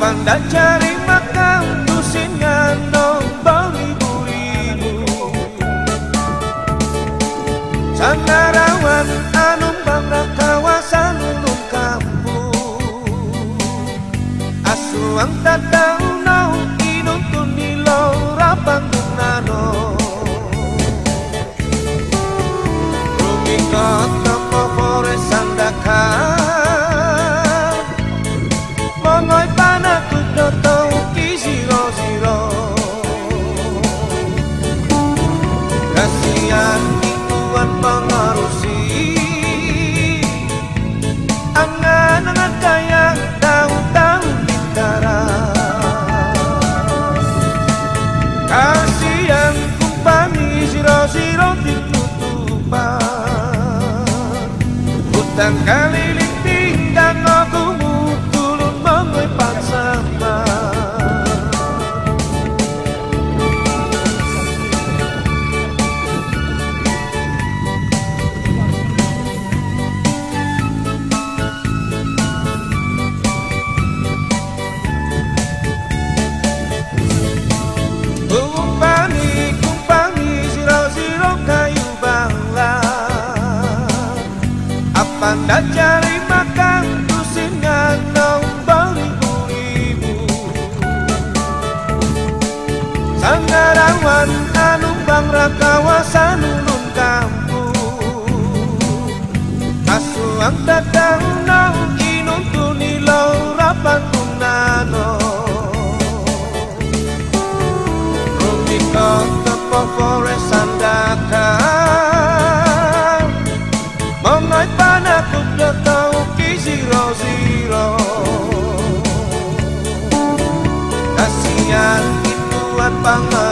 Anda cari makan tusin ngandong beribu-ribu Sanggarawan anum bangga kawasan ulung Asuang tatau nau Anda cari makan tusin ngandong beribu-ribu Sanggarawan anu bangra kawasan ulun kampung. Asuang tatang nau inuntun ilau rapan nano Rumiko tepo forest sandakan Mongoy zero. Kasihan itu apa enggak